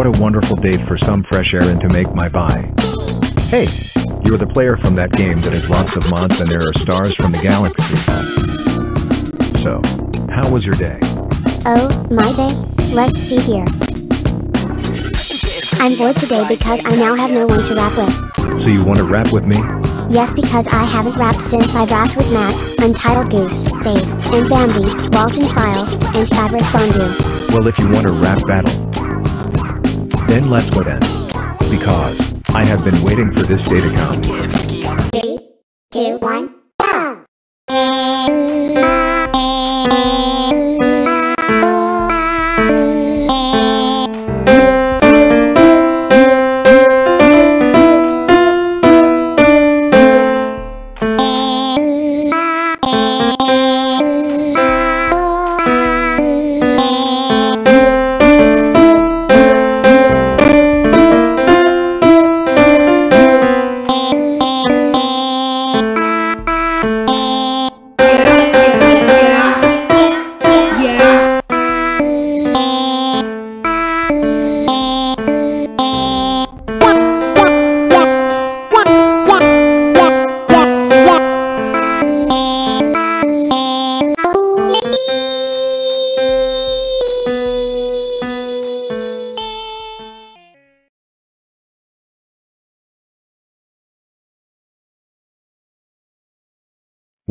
what a wonderful date for some fresh air and to make my buy. Hey, you're the player from that game that has lots of mods and there are stars from the galaxy. So, how was your day? Oh, my day? Let's see here. I'm bored today because I now have no one to rap with. So you want to rap with me? Yes, because I haven't rapped since I rapped with Matt, Untitled Goose, Dave, and Bambi, Walten Files, and Cyrus Fondue. Well if you want a rap battle, then let's go then. Because, I have been waiting for this day to come. Three, two, one, go!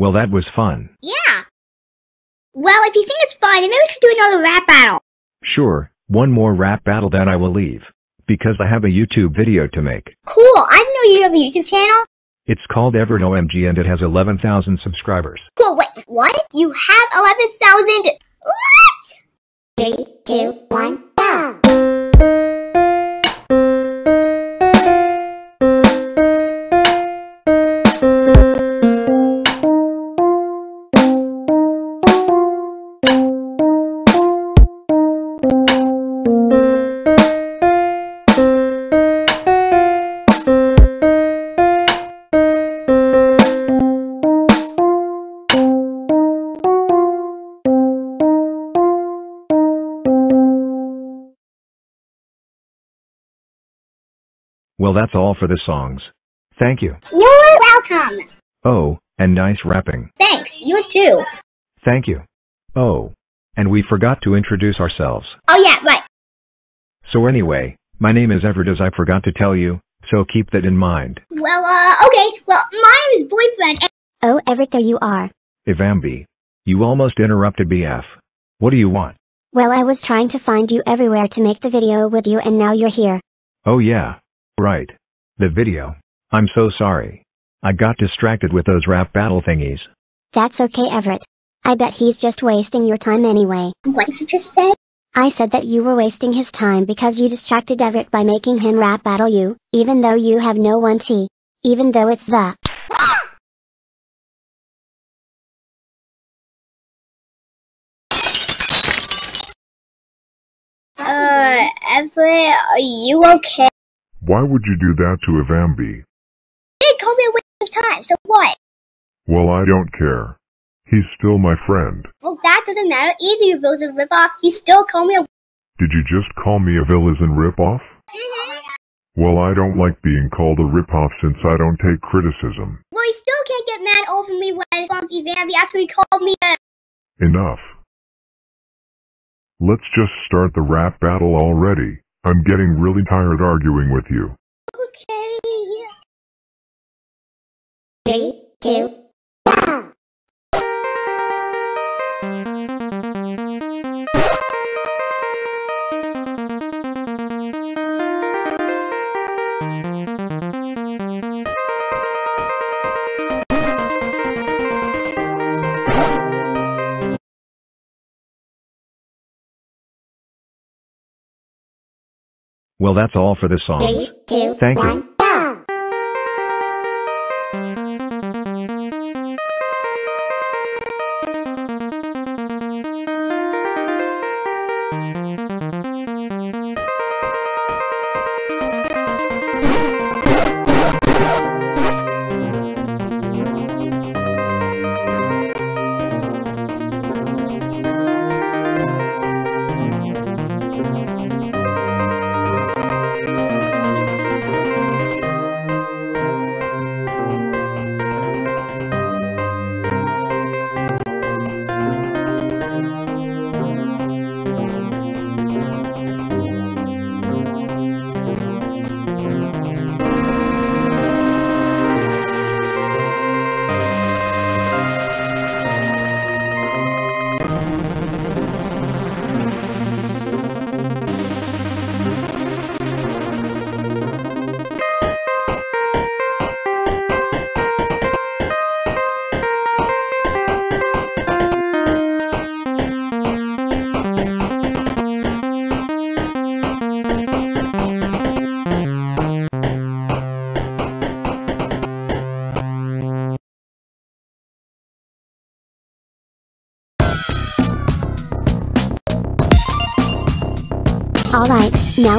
Well that was fun. Yeah. Well, if you think it's fun, then maybe we should do another rap battle. Sure, one more rap battle then I will leave. Because I have a YouTube video to make. Cool. I didn't know you have a YouTube channel. It's called Everett OMG and it has 11,000 subscribers. Cool. Wait, what? You have 11,000? What? Three, two, one, go! Well that's all for the songs. Thank you. You're welcome. Oh, and nice rapping. Thanks. Yours too. Thank you. Oh, and we forgot to introduce ourselves. Oh yeah, right. So anyway, my name is Everett as I forgot to tell you, so keep that in mind. Well, uh, okay. Well, my name is Boyfriend, and Oh, Everett, there you are. Evambi. You almost interrupted BF. What do you want? Well, I was trying to find you everywhere to make the video with you and now you're here. Oh yeah. Right. The video. I'm so sorry. I got distracted with those rap battle thingies. That's okay, Everett. I bet he's just wasting your time anyway. what did you just say? I said that you were wasting his time because you distracted Everett by making him rap battle you, even though you have no one T. Even though it's the. Uh, Everett, are you okay? Why would you do that to Evambi? They called me a waste of time, so what? Well, I don't care. He's still my friend. Well, that doesn't matter either, you Rose of Ripoff. He still called me a Did you just call me a villain ripoff? Mm-hmm. Well, I don't like being called a ripoff since I don't take criticism. Well, he still can't get mad over me when I bumped Evambi after he called me a... Enough. Let's just start the rap battle already. I'm getting really tired arguing with you. Okay. Three, two, Well that's all for this song. Three, two, Thank you. one, go!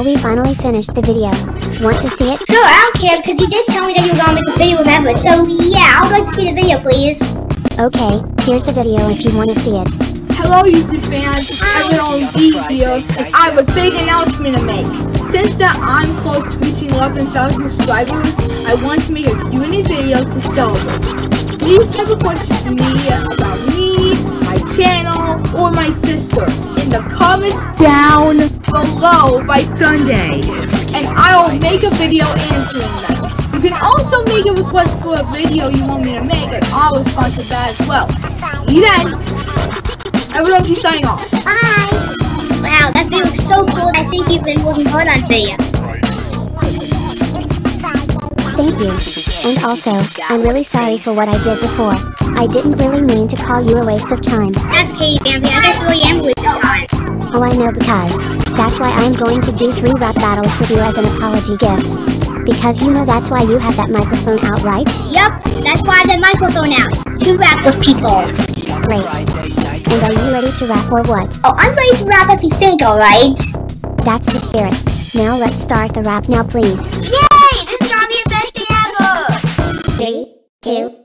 Now we finally finished the video. Want to see it? Sure, I don't care because you did tell me that you were gonna make a video with Everett. So yeah, I would like to see the video, please. Okay, here's the video if you want to see it. Hello YouTube fans, Everett OMG here, and I have a big announcement to make. Since that I'm close to reaching 11,000 subscribers, I want to make a Q&A video to celebrate. Please type a question to me about me, my channel, or my sister in the comment down below by Sunday, and I will make a video answering them. You can also make a request for a video you want me to make, and I'll respond to that as well. See you then! Everyone be signing off. Bye. Wow, that video was so cool. I think you've been working hard on video. Thank you. And also, I'm really sorry for what I did before. I didn't really mean to call you a waste of time. That's okay, Bambi. I guess really am wasting time. Oh, I know because. That's why I'm going to do three rap battles with you as an apology gift. Because you know that's why you have that microphone out, right? Yup, that's why the microphone out. To rap with people. Great. And are you ready to rap or what? Oh, I'm ready to rap as you think, alright? That's the spirit. Now let's start the rap now, please. Yay! This is gonna be the best day ever! Three, two,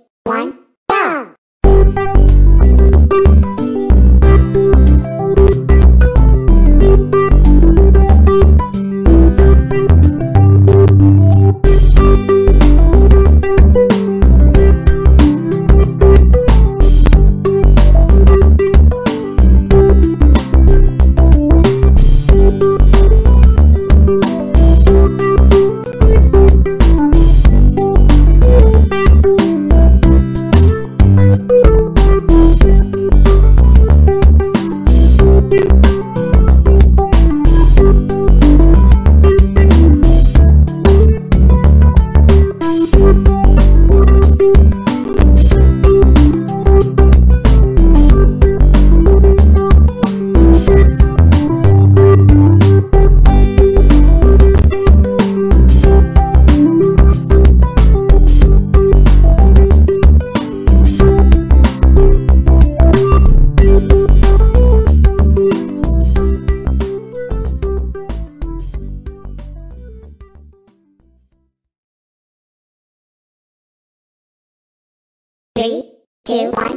two, one,